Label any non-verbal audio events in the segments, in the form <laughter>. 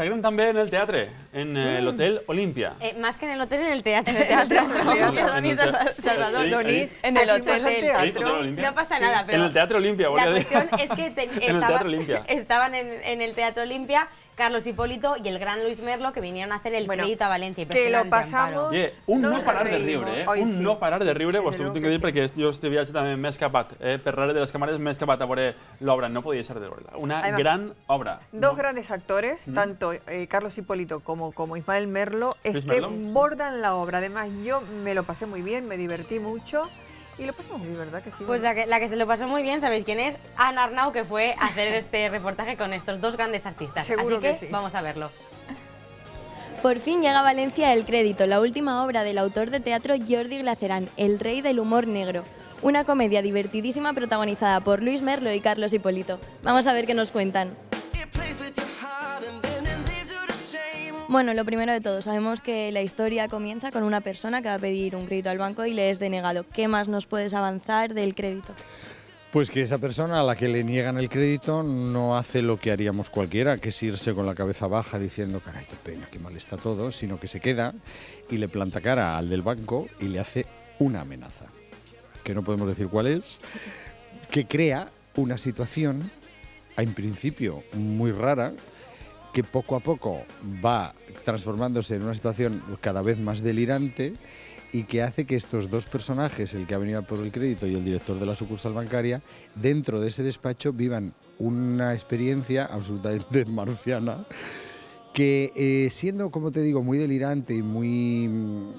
Seguim també en el teatre, en eh, Mm. l'Hotel Olímpia. Eh, más que en el hotel, en el teatro. En el teatro. El Salvador, Donís, <laughs> en el hotel. teatro. Hotel. No pasa nada, pero En el Teatre Olímpia, la volia dir. cuestión es que te- <laughs> En el Teatre Olimpia. estaban en, en el Teatro Olimpia Carlos Hipólito y el gran Luis Merlo que vinieron a hacer el Bueno, crédito a Valencia. que lo pasamos-. Yeah, un no, No parar de riure, eh? Un sí. no parar de riure, vos luego tinc que que dir perquè jo este viatge també m'he escapat. Eh? Per de les càmeres m'he escapat a veure l'obra, no podia deixar de veure-la. Una Además, gran obra. Dos No? grandes actores, tanto eh, Carlos Hipólito como, como Ismael Merlo, es que Merlo. bordan la obra. Además, yo me lo pasé muy bien, me divertí mucho y lo pasamos muy bien, ¿verdad que sí? Pues la que, la que se lo pasó muy bien, ¿sabéis quién es? Ana Arnau, que fue a hacer este <laughs> reportaje con estos dos grandes artistas. Seguro Así que, que sí. vamos a verlo. Por fin llega a Valencia El Crédito, la última obra del autor de teatro Jordi Glacerán, El Rey del Humor Negro. Una comedia divertidísima protagonizada por Luis Merlo y Carlos Hipólito. Vamos a ver qué nos cuentan. Bueno, lo primero de todo, sabemos que la historia comienza con una persona que va a pedir un crédito al banco y le es denegado. ¿Qué más nos puedes avanzar del crédito? Pues que esa persona a la que le niegan el crédito no hace lo que haríamos cualquiera, que es irse con la cabeza baja diciendo, caray, qué pena, qué mal está todo, sino que se queda y le planta cara al del banco y le hace una amenaza, que no podemos decir cuál es, que crea una situación, en principio muy rara, que poco a poco va transformándose en una situación cada vez más delirante y que hace que estos dos personajes, el que ha venido por el crédito y el director de la sucursal bancaria, dentro de ese despacho vivan una experiencia absolutamente <laughs> marciana que eh, siendo, como te digo, muy delirante y muy mm,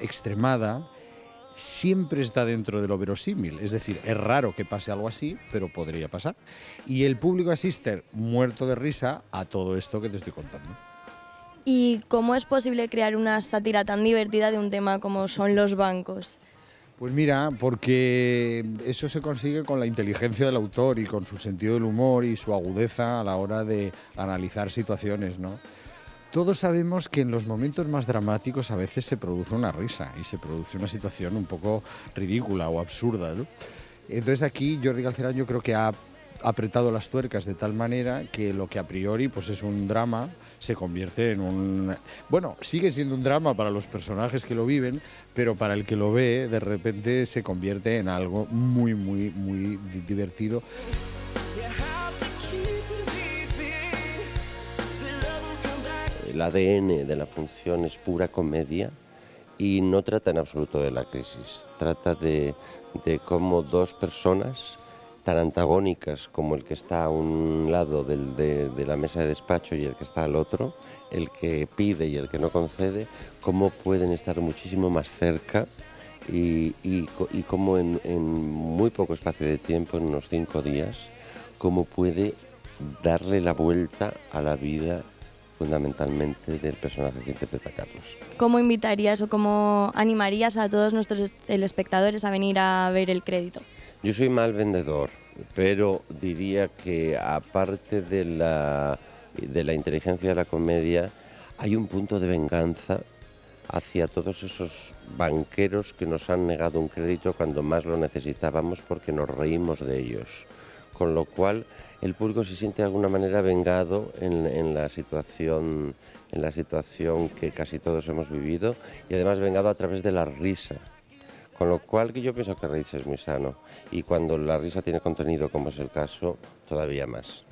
extremada, siempre está dentro de lo verosímil. Es decir, es raro que pase algo así, pero podría pasar. Y el público asiste muerto de risa a todo esto que te estoy contando. ¿Y cómo es posible crear una sátira tan divertida de un tema como son los bancos? Pues mira, porque eso se consigue con la inteligencia del autor y con su sentido del humor y su agudeza a la hora de analizar situaciones, ¿no? Todos sabemos que en los momentos más dramáticos a veces se produce una risa y se produce una situación un poco ridícula o absurda, ¿no? Entonces aquí Jordi Galcerán yo creo que ha apretado las tuercas de tal manera que lo que a priori pues es un drama se convierte en un bueno sigue siendo un drama para los personajes que lo viven pero para el que lo ve de repente se convierte en algo muy muy muy di- divertido El ADN de la función es pura comedia y no trata en absoluto de la crisis. Trata de, de cómo dos personas tan antagónicas como el que está a un lado de, la mesa de despacho y el que está al otro, el que pide y el que no concede, cómo pueden estar muchísimo más cerca y cómo en, en muy poco espacio de tiempo, en unos cinco días, cómo puede darle la vuelta a la vida fundamentalmente del personaje que interpreta Carlos. ¿Cómo invitarías o cómo animarías a todos nuestros telespectadores a venir a ver el crédito? Yo soy mal vendedor, pero diría que aparte de la, de la inteligencia de la comedia, hay un punto de venganza hacia todos esos banqueros que nos han negado un crédito cuando más lo necesitábamos porque nos reímos de ellos. Con lo cual el público se siente de alguna manera vengado en, en la situación en la situación que casi todos hemos vivido y además vengado a través de la risa. Con lo cual que yo pienso que reírse es muy sano y cuando la risa tiene contenido, como es el caso, todavía más.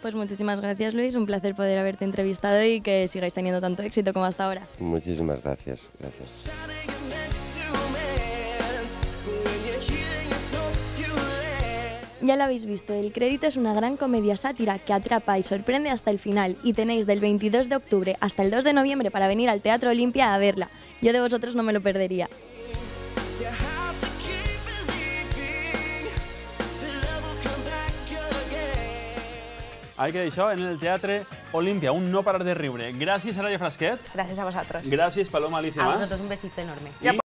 Pues muchísimas gracias Luis, un placer poder haberte entrevistado y que sigáis teniendo tanto éxito como hasta ahora. Muchísimas gracias. Gracias. Ya lo habéis visto, El Crédito es una gran comedia sátira que atrapa y sorprende hasta el final y tenéis del 22 de octubre hasta el 2 de noviembre para venir al Teatro Olimpia a verla. Yo de vosotros no me lo perdería. Hay que això en el Teatre Olímpia, un no parar de riure. Gràcies, Araya Frasquet. Gracias a vosotros. Gràcies, Paloma Alicia a vosotros un besito enorme. I